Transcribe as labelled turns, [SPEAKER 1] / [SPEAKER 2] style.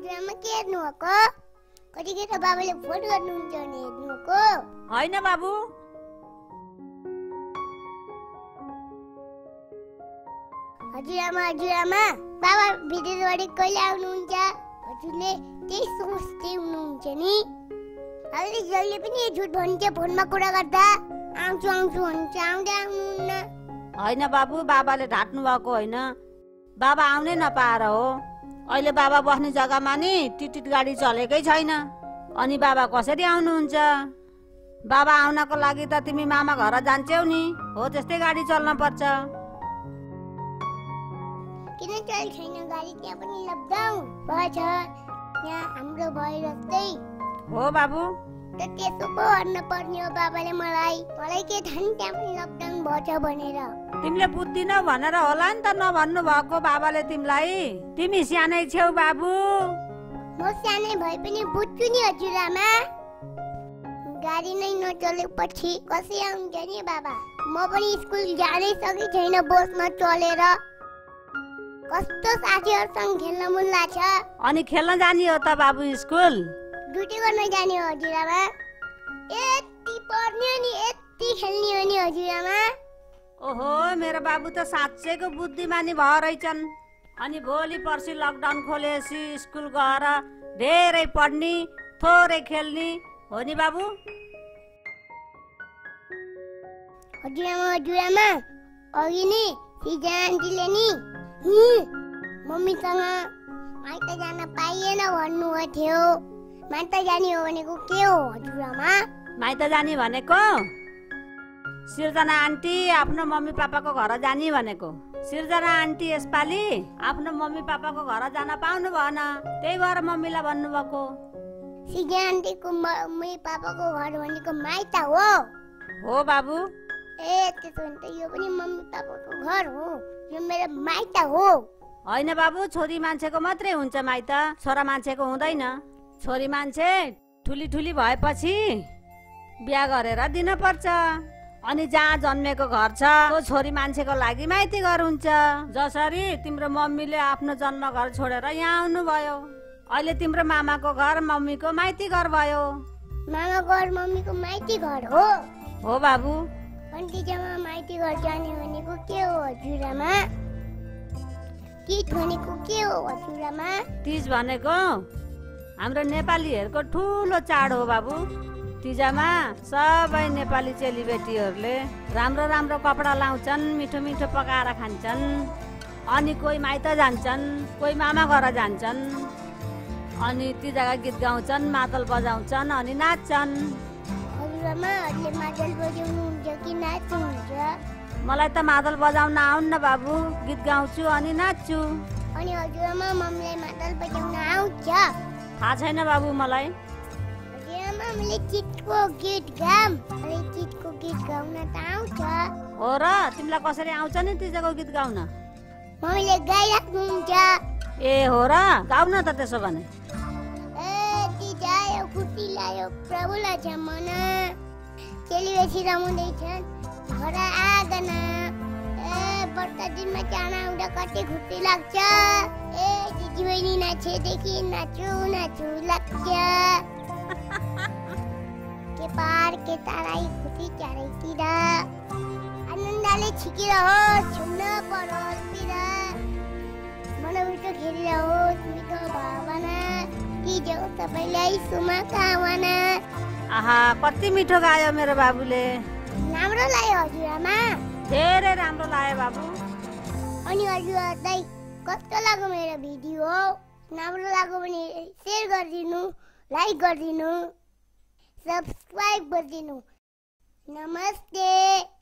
[SPEAKER 1] हजुरआमा के हेर्नुभएको कतिखेर बाबाले फोन गर्नुहुन्छ भने हेर्नुभएको
[SPEAKER 2] होइन बाबु।
[SPEAKER 1] हजुरआमा हजुरआमा बाबा भिडियोबारी कहिले आउनुहुन्छ? हजुरले त्यही सोच्दै हुनुहुन्छ नि। अहिले जहिले पनि झुट भन्छ फोनमा कुरा गर्दा। आउँछु आउँछु भन्छ आउँदै आउनुहुन्न।
[SPEAKER 2] होइन बाबु बाबाले ढाँट्नु भएको होइन। बाबा आउनै नपाएर हो। अहिले बाबा बस्ने जग्गामा नि टिटिट गाडी चलेकै छैन। अनि बाबा कसरी आउनुहुन्छ? बाबा आउनको लागि त तिमी मामा घर जान्छौ नि। हो त्यस्तै गाडी चल्न पर्छ।
[SPEAKER 1] किन चल छैन गाडी? त्यहाँ पनि लकडाउन भएछ। यहाँ हाम्रो जस्तै।
[SPEAKER 2] हो बाबु।
[SPEAKER 1] त त्यसो पो भन्न पर्ने हो बाबाले मलाई। मलाई के थाहा नि त्यहाँ पनि लकडाउन भएछ भनेर।
[SPEAKER 2] तिमीले बुझ्दिनौ भनेर होला नि त नभन्नु भएको बाबाले तिमीलाई। तिमी सानै छेउ बाबु।
[SPEAKER 1] म सानै भए पनि बुझ्छु नि हजुरआमा गाडी नै नचलेपछि कसै आउँछ नि बाबा? म पनि स्कुल जानै सके छैन बसमा चलेर। कस्तो साथीहरूसँग खेल्न मन लाग्छ?
[SPEAKER 2] अनि खेल्न जाने हो त बाबु स्कुल?
[SPEAKER 1] ड्युटी गर्न जाने हो हजुरआमा यति पढ्ने हो नि यति खेल्ने हो नि हजुरआमा
[SPEAKER 2] ओहो मेरो बाबु त साँच्चैको बुद्धिमानी भयो रहेछन् अनि भोलि पर्सि लकडाउन खोलेपछि स्कुल गएर धेरै पढ्ने थोरै खेल्ने हो नि बाबु?
[SPEAKER 1] हजुरआमा हजुरआमा अघि नि सिजा आन्टीले नि मम्मीसँग माइत जान पाइएन भन्नुभएको थियो। माइत जाने हो भनेको के हो हजुरआमा?
[SPEAKER 2] माइत जाने भनेको? सिर्जना आन्टी आफ्नो मम्मी पापाको घर जाने भनेको। सिर्जना आन्टी यसपालि आफ्नो मम्मी पापाको घर जान पाउनु भएन। त्यही भएर मम्मीलाई भन्नुभएको।
[SPEAKER 1] सिजा आन्टीको मम्मी पापाको घर भनेको माइत हो।
[SPEAKER 2] हो बाबु।
[SPEAKER 1] ए त्यसो भने त यो पनि मम्मी पापाको घर हो। यो मेरो माइत हो।
[SPEAKER 2] होइन बाबु छोरी मान्छेको मात्रै हुन्छ माइत। छोरा मान्छेको हुँदैन। छोरी मान्छे ठुली ठुली भएपछि बिहा गरेर दिनुपर्छ। अनि जहाँ जन्मेको घर छ त्यो छोरी मान्छेको लागि माइती घर हुन्छ। जसरी तिम्रो मम्मीले आफ्नो जन्म घर छोडेर यहाँ आउनु भयो अहिले तिम्रो मामाको घर मम्मीको माइती घर भयो।
[SPEAKER 1] मामा घर मम्मीको माइती घर हो?
[SPEAKER 2] हो बाबु।
[SPEAKER 1] अन्तिजमा माइती घर जाने भनेको के हो हजुरआमा? भनेको के हो हजुरआमा?
[SPEAKER 2] तिज भनेको हाम्रो नेपालीहरूको ठुलो चाड हो बाबु। तिजामा सबै नेपाली चेलीबेटीहरूले राम्रो राम्रो कपडा लाउँछन् मिठो मिठो पकाएर खान्छन् अनि कोही माइत जान्छन् कोही मामा घर जान्छन् अनि ती जग्गा गीत गाउँछन् मादल बजाउँछन् अनि नाच्छन्। मलाई त मादल बजाउन आउन्न बाबु गीत गाउँछु अनि नाच्छु।
[SPEAKER 1] अनि
[SPEAKER 2] थाहा छैन बाबु मलाई।
[SPEAKER 1] मैले चितको गीत गाम अनि चितको गीत गाउन त आउँछ।
[SPEAKER 2] हो र तिमीलाई कसरी आउँछ नि तिजाको गीत गाउन?
[SPEAKER 1] मम्मीले गाइराख्नुहुन्छ।
[SPEAKER 2] ए हो र गाउन त त्यसो भने।
[SPEAKER 1] ए तिजा यो खुसी लाग्यो प्रभुलाई छ मन। चेलीबेसी रमाउँदैछन् घर आगन। ए बर्खा दिनमा चाना आउँदा कति खुसी लाग्छ। ए दिदी बहिनी नाचेदेखि नाचु नाचु लाग्छ। पार के ताराई खुसी चारैतिर आनन्दले छिकिरहोस् छुन्न परोस् तिर मनभित्र खेलिरहोस् मिठो भावना कि जाऊ सबैलाई शुभकामना
[SPEAKER 2] आहा कति मिठो गायो मेरो बाबुले
[SPEAKER 1] राम्रो लाग्यो हजुरआमा
[SPEAKER 2] धेरै राम्रो लाग्यो बाबु
[SPEAKER 1] अनि हजुरहरूलाई कस्तो लाग्यो मेरो भिडियो राम्रो लाग्यो भने सेयर गरिदिनु लाइक गरिदिनु subscribe button. Namaste.